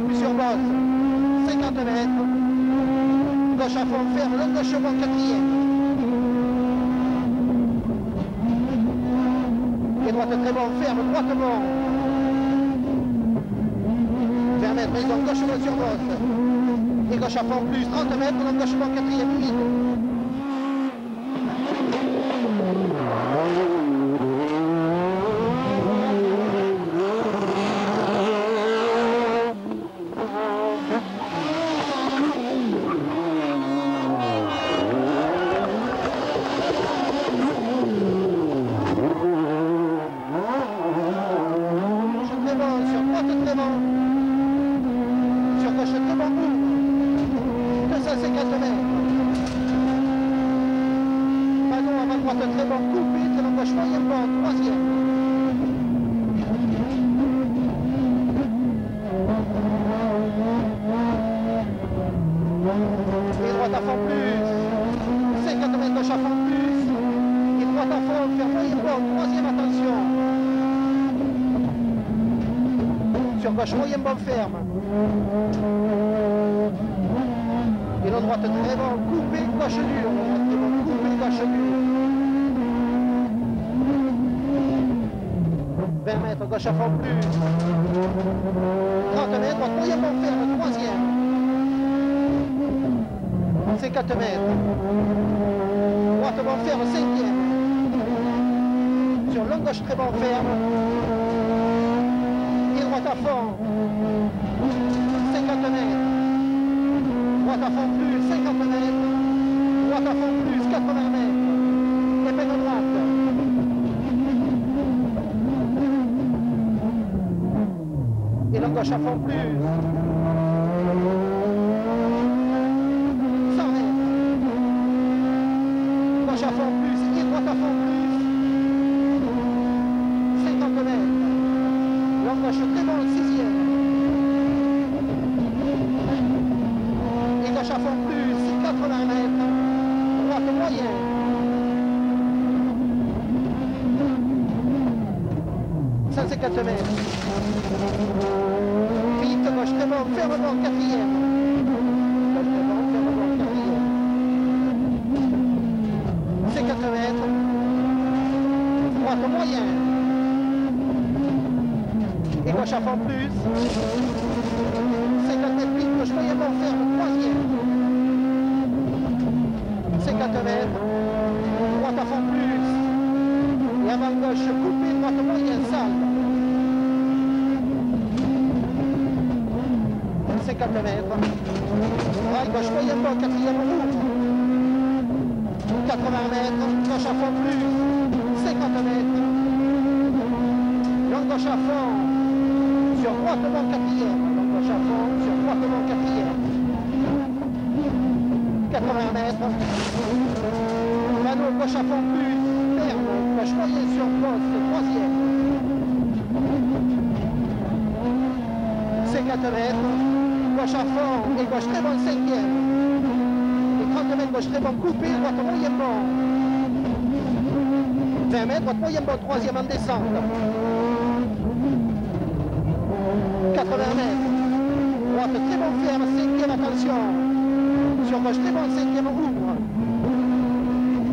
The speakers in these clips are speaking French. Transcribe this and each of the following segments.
appuie sur 50 mètres. Gauche à fond, ferme le gauche quatrième. Et droite très bon, ferme, droite bon. 20 mètres, maison, gauche bon sur bosse. Et gauche à fond plus, 30 mètres, donc gauche quatrième. Très bon, coupé, très bon gauche, moyen bon, troisième. Et droite à fond plus. 50 mètres gauche à fond plus. Et droite à fond, faire bon, troisième, attention. Sur gauche, moyen bon ferme. Et la droite très bon, coupé, gauche dure. Coupé, gauche dure. 20 mètres, gauche à fond plus. 30 mètres, moyen bon ferme, troisième. 50 mètres. Droite bon ferme, cinquième. Sur longue gauche très bon ferme. Et droite à fond. 50 mètres. Droite à fond plus, 50 mètres. Droite à fond plus, 80 mètres. Épingle droite. Et longue gauche à fond plus. 100 mètres. Gauche à plus et droite à fond plus. 50 mètres. Longue gauche très bon, sixième. 454 mètres. Vite, gauche, rebord, ferme rebord, quatrième. Ferme quatrième. C'est 4 mètres. Droite moyen. Et gauche à avant plus. 50 mètres. Right, gauche moyen bon, quatrième route. 80 mètres, gauche à fond plus. 50 mètres. Longue gauche à fond. Sur droite bon, quatrième. Longue gauche à fond, sur droite bon, quatrième. 80 mètres. Mano, gauche à fond plus. Ferme, gauche moyen sur poste, troisième. 50 mètres. Gauche à fond et gauche très bon, cinquième. Et 30 mètres, gauche très bon, coupé, droite moyen bon. 20 mètres, droite moyen bon, troisième en descente. 80 mètres. Droite très bon ferme, cinquième, attention. Sur gauche très bon, cinquième, ouvre.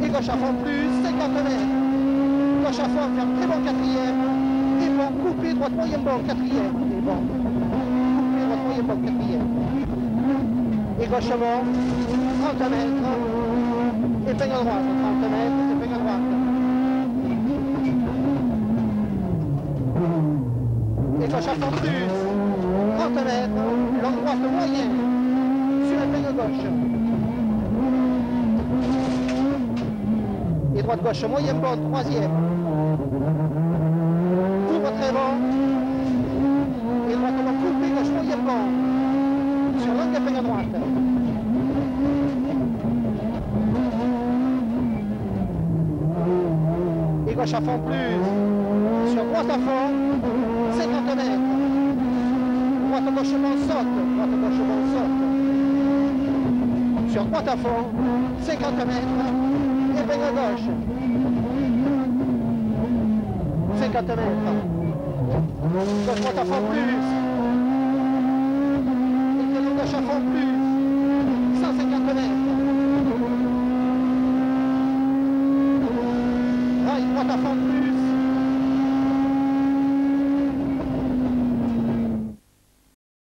Et gauche à fond plus, 50 mètres. Gauche à fond, ferme, très bon, quatrième. Et bon, coupé, droite moyen bon, quatrième. Et. Quatrième. Et gauche bon, 30 mètres. Épingle à droite, 30 mètres, épingle à droite. Et gauche à fond plus, 30 mètres, droite moyen, sur épingle gauche. Et droite gauche moyen bon, troisième. Couvre très bon. Et droite bon, coupé, gauche moyen bon. À droite. Et gauche à fond plus. Sur droite à fond, 50 mètres. Droite gauche bon saute. Droite gauche bon saute. Sur droite à fond, 50 mètres. Épingle gauche. 50 mètres. Gauche droite à fond plus. Et gauche à fond plus.